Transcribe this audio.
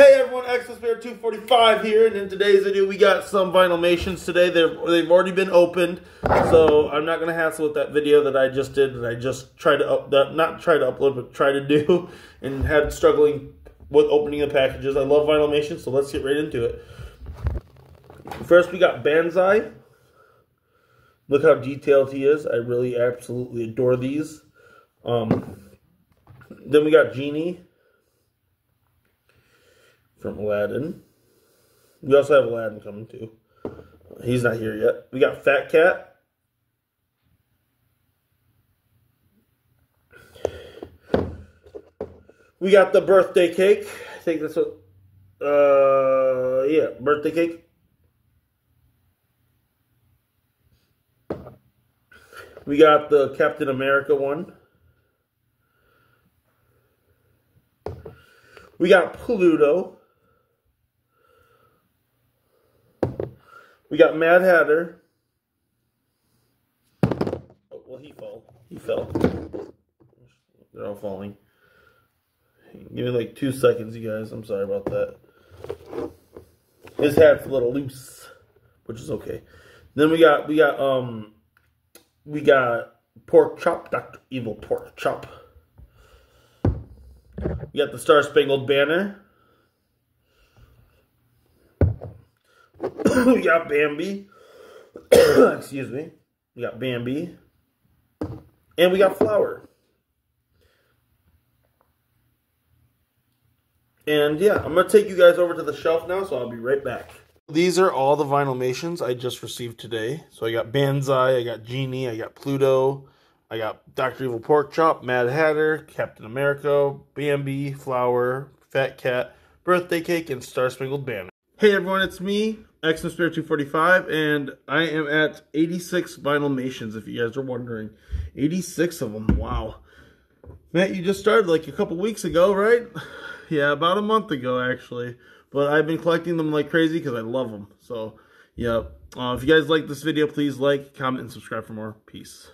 Hey everyone, Xspirit 245 here, and in today's video we got some Vinylmations today. They've, they've already been opened, so I'm not going to hassle with that video that I just did, that I just tried to, up, that, not try to upload, but try to do, and had struggling with opening the packages. I love Vinylmations, so let's get right into it. First we got Banzai. Look how detailed he is. I really absolutely adore these. Um, then we got Genie from Aladdin. We also have Aladdin coming too. He's not here yet. We got Fat Cat. We got the birthday cake. I think that's what. Uh, yeah, birthday cake. We got the Captain America one. We got Pluto. We got Mad Hatter. Oh, well, he fell. He fell. They're all falling. Give me like two seconds, you guys. I'm sorry about that. His hat's a little loose, which is okay. Then we got we got um we got pork chop, Doctor Evil pork chop. We got the Star Spangled Banner. we got Bambi. Excuse me. We got Bambi. And we got Flower. And yeah, I'm going to take you guys over to the shelf now, so I'll be right back. These are all the Vinylmations I just received today. So I got Banzai, I got Genie, I got Pluto, I got Dr. Evil Pork Chop, Mad Hatter, Captain America, Bambi, Flower, Fat Cat, Birthday Cake, and Star Spangled Banner. Hey everyone, it's me, Xmas Spirit 245, and I am at 86 Vinylmations, if you guys are wondering. 86 of them, wow. Matt, you just started like a couple weeks ago, right? Yeah, about a month ago, actually. But I've been collecting them like crazy because I love them. So, yeah. Uh, if you guys like this video, please like, comment, and subscribe for more. Peace.